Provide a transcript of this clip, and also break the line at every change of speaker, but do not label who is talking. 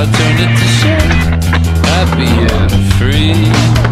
I turned it to shit. Happy and free.